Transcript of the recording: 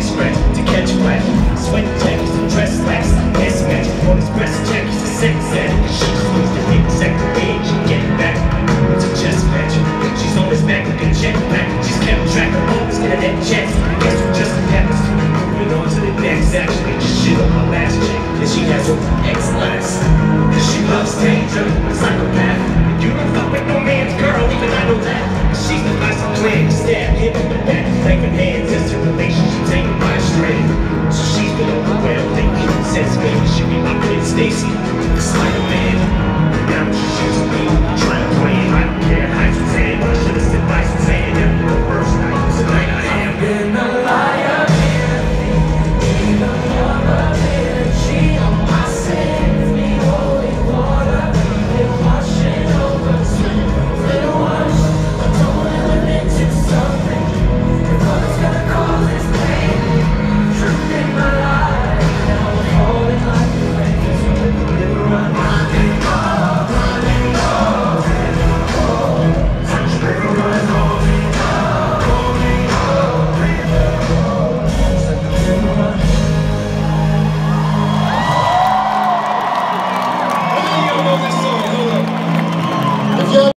sex rat to catch flat. Sweat check, dress less, mismatch. On his breast check, he's a sex ad. She flew the second page, Get back. It's a chess match. She's on his back like a jetpack. She's kept track of always got that chance. I guess what just happens to me. Moving on to the next action. Shit on my last check, and she has her ex last. Cause she loves danger, psychopath. And you don't fuck with no man's girl, even I know that. She's the last I'm playing, stab him in the back like a Stacy, Spider-Man.